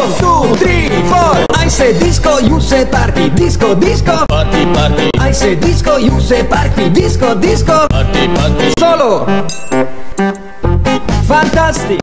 One, two, three, four. I say disco, you say party. Disco, disco. Party, party, I say disco, you say party. Disco, disco. party, party. Solo. Fantastic